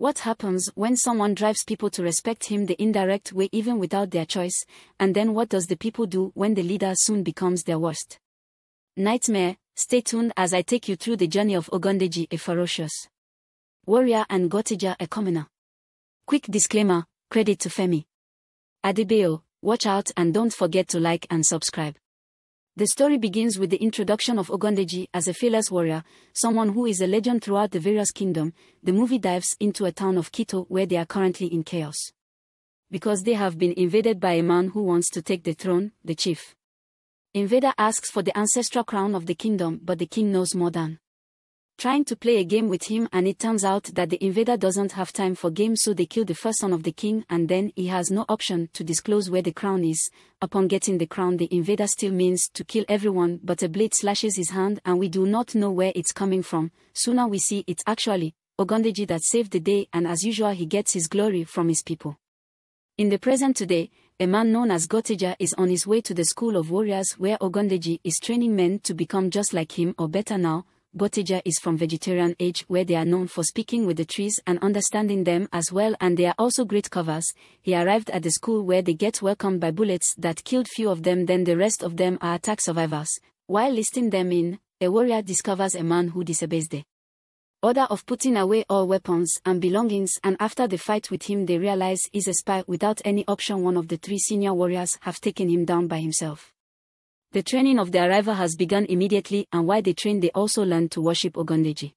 What happens when someone drives people to respect him the indirect way even without their choice, and then what does the people do when the leader soon becomes their worst? Nightmare, stay tuned as I take you through the journey of Ogundiji a ferocious warrior and Gbotija a commoner. Quick disclaimer, credit to Femi. Adebayo, watch out and don't forget to like and subscribe. The story begins with the introduction of Ogundiji as a fearless warrior, someone who is a legend throughout the various kingdom. The movie dives into a town of Quito where they are currently in chaos. Because they have been invaded by a man who wants to take the throne, the chief. Invader asks for the ancestral crown of the kingdom but the king knows more than trying to play a game with him and it turns out that the invader doesn't have time for games so they kill the first son of the king and then he has no option to disclose where the crown is. Upon getting the crown the invader still means to kill everyone but a blade slashes his hand and we do not know where it's coming from. Sooner we see it's actually Ogundiji that saved the day and as usual he gets his glory from his people. In the present today, a man known as Gbotija is on his way to the school of warriors where Ogundiji is training men to become just like him or better now, Gbotija is from vegetarian age where they are known for speaking with the trees and understanding them as well and they are also great covers. He arrived at the school where they get welcomed by bullets that killed few of them then the rest of them are attack survivors. While listing them in, a warrior discovers a man who disobeys the order of putting away all weapons and belongings and after the fight with him they realize he's a spy without any option one of the three senior warriors have taken him down by himself. The training of the arrival has begun immediately and while they train they also learn to worship Ogundiji.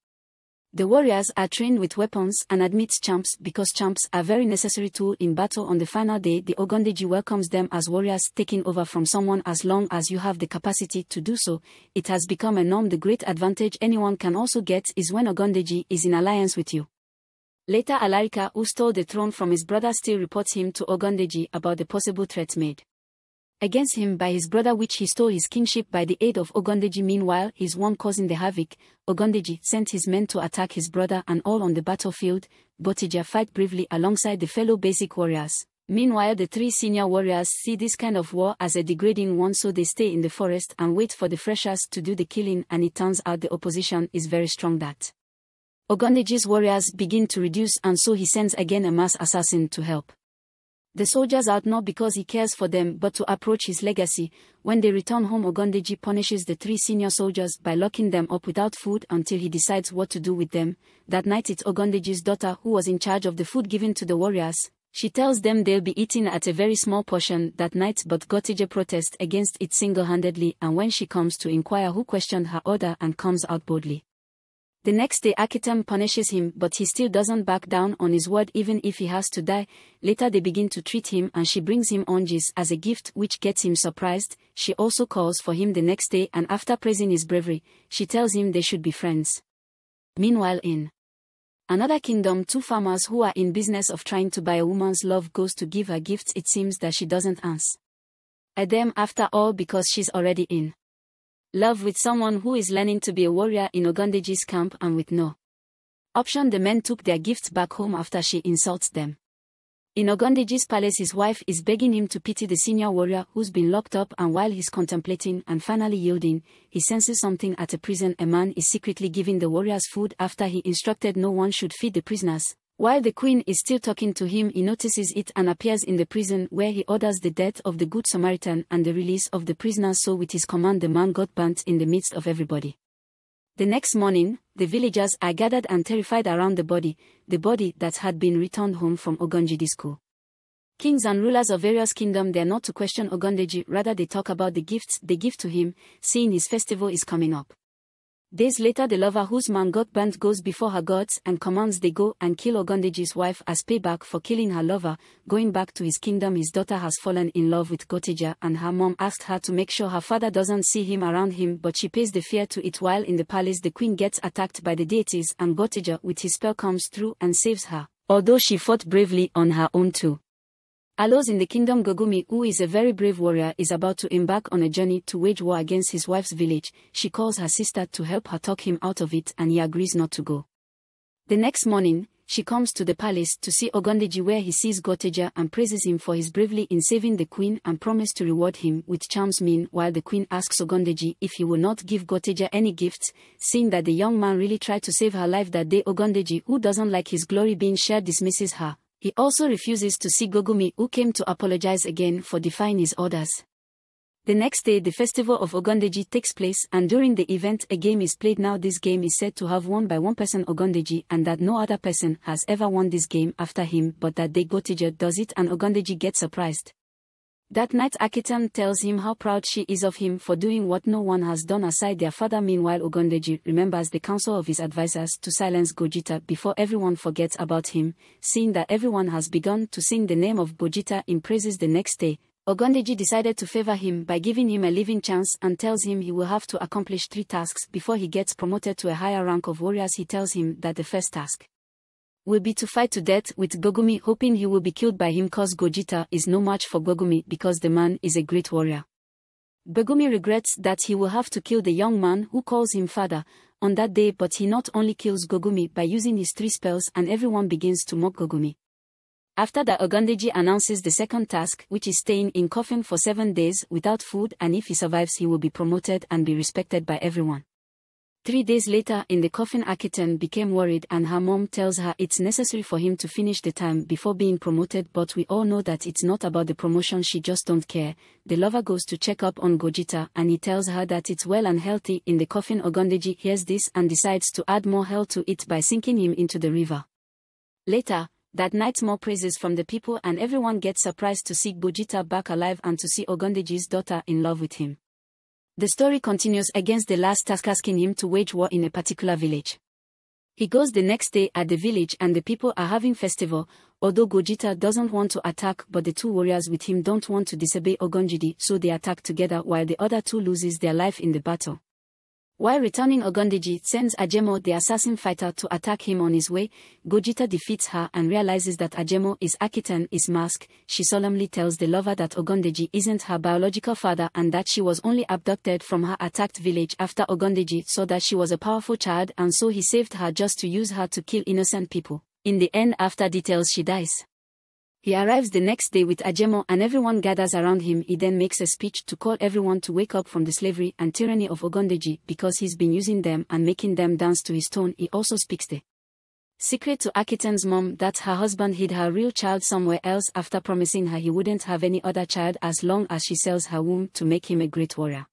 The warriors are trained with weapons and admits champs because champs are very necessary tool in battle on the final day the Ogundiji welcomes them as warriors taking over from someone as long as you have the capacity to do so. It has become a norm the great advantage anyone can also get is when Ogundiji is in alliance with you. Later Alarika who stole the throne from his brother still reports him to Ogundiji about the possible threat made against him by his brother which he stole his kingship by the aid of Ogundiji meanwhile his one causing the havoc, Ogundiji sent his men to attack his brother and all on the battlefield, Gbotija fight bravely alongside the fellow basic warriors. Meanwhile the three senior warriors see this kind of war as a degrading one so they stay in the forest and wait for the freshers to do the killing and it turns out the opposition is very strong that. Ogundiji's warriors begin to reduce and so he sends again a mass assassin to help the soldiers out not because he cares for them but to approach his legacy. When they return home Ogundiji punishes the three senior soldiers by locking them up without food until he decides what to do with them. That night it's Ogundiji's daughter who was in charge of the food given to the warriors. She tells them they'll be eating at a very small portion that night but Gbotija protests against it single-handedly and when she comes to inquire who questioned her order and comes out boldly. The next day Akitem punishes him but he still doesn't back down on his word even if he has to die. Later they begin to treat him and she brings him oranges as a gift which gets him surprised. She also calls for him the next day and after praising his bravery, she tells him they should be friends. Meanwhile in another kingdom two farmers who are in business of trying to buy a woman's love goes to give her gifts it seems that she doesn't answer. At them after all because she's already in love with someone who is learning to be a warrior in Ogundiji's camp and with no option the men took their gifts back home after she insults them. In Ogundiji's palace his wife is begging him to pity the senior warrior who's been locked up and while he's contemplating and finally yielding, he senses something at a prison a man is secretly giving the warriors food after he instructed no one should feed the prisoners, while the queen is still talking to him, he notices it and appears in the prison where he orders the death of the Good Samaritan and the release of the prisoner So, with his command, the man got burnt in the midst of everybody. The next morning, the villagers are gathered and terrified around the body, the body that had been returned home from Ogundiji school. Kings and rulers of various kingdoms dare not to question Ogundiji, rather they talk about the gifts they give to him, seeing his festival is coming up. Days later the lover whose man got burnt goes before her gods and commands they go and kill Ogundiji's wife as payback for killing her lover. Going back to his kingdom his daughter has fallen in love with Gbotija and her mom asked her to make sure her father doesn't see him around him but she pays the fear to it while in the palace the queen gets attacked by the deities and Gbotija with his spell comes through and saves her, although she fought bravely on her own too. Alos in the kingdom Gogumi who is a very brave warrior is about to embark on a journey to wage war against his wife's village, she calls her sister to help her talk him out of it and he agrees not to go. The next morning, she comes to the palace to see Ogundiji where he sees Gbotija and praises him for his bravery in saving the queen and promises to reward him with charms meanwhile the queen asks Ogundiji if he will not give Gbotija any gifts, seeing that the young man really tried to save her life that day Ogundiji who doesn't like his glory being shared dismisses her. He also refuses to see Gogumi who came to apologize again for defying his orders. The next day the festival of Ogundiji takes place and during the event a game is played now this game is said to have won by one person Ogundiji and that no other person has ever won this game after him but that day does it and Ogundiji gets surprised. That night Akitan tells him how proud she is of him for doing what no one has done aside their father meanwhile Ogundiji remembers the counsel of his advisors to silence Gogita before everyone forgets about him, seeing that everyone has begun to sing the name of Gogita in praises the next day, Ogundiji decided to favor him by giving him a living chance and tells him he will have to accomplish three tasks before he gets promoted to a higher rank of warriors. He tells him that the first task will be to fight to death with Gogumi hoping he will be killed by him cause Gogita is no match for Gogumi because the man is a great warrior. Gogumi regrets that he will have to kill the young man who calls him father on that day but he not only kills Gogumi by using his three spells and everyone begins to mock Gogumi. After that Ogundiji announces the second task which is staying in coffin for seven days without food and if he survives he will be promoted and be respected by everyone. Three days later in the coffin Akitan became worried and her mom tells her it's necessary for him to finish the time before being promoted but we all know that it's not about the promotion she just don't care. The lover goes to check up on Gogita and he tells her that it's well and healthy in the coffin Ogundiji hears this and decides to add more hell to it by sinking him into the river. Later, that night more praises from the people and everyone gets surprised to see Bujita back alive and to see Ogundiji's daughter in love with him. The story continues against the last task asking him to wage war in a particular village. He goes the next day at the village and the people are having festival, although Gogita doesn't want to attack but the two warriors with him don't want to disobey Ogundiji so they attack together while the other two loses their life in the battle. While returning Ogundiji sends Agemo the assassin fighter to attack him on his way, Gogita defeats her and realizes that Agemo is Akitan is mask. She solemnly tells the lover that Ogundiji isn't her biological father and that she was only abducted from her attacked village after Ogundiji saw that she was a powerful child and so he saved her just to use her to kill innocent people. In the end after details she dies. He arrives the next day with Agemo and everyone gathers around him. He then makes a speech to call everyone to wake up from the slavery and tyranny of Ogundiji because he's been using them and making them dance to his tone. He also speaks the secret to Akitan's mom that her husband hid her real child somewhere else after promising her he wouldn't have any other child as long as she sells her womb to make him a great warrior.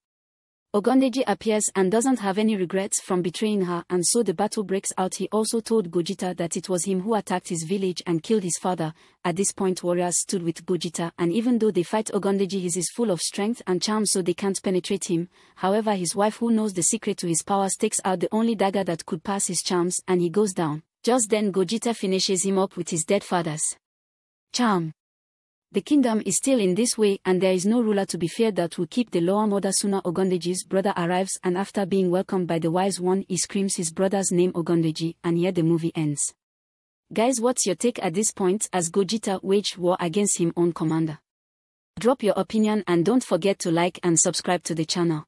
Ogundiji appears and doesn't have any regrets from betraying her and so the battle breaks out he also told Gogita that it was him who attacked his village and killed his father. At this point warriors stood with Gogita and even though they fight Ogundiji he is full of strength and charm so they can't penetrate him. However his wife who knows the secret to his powers takes out the only dagger that could pass his charms and he goes down. Just then Gogita finishes him up with his dead father's charm. The kingdom is still in this way and there is no ruler to be feared that will keep the lower mother sooner Ogundiji's brother arrives and after being welcomed by the wise one he screams his brother's name Ogundiji and here the movie ends. Guys what's your take at this point as Gogita waged war against him own commander? Drop your opinion and don't forget to like and subscribe to the channel.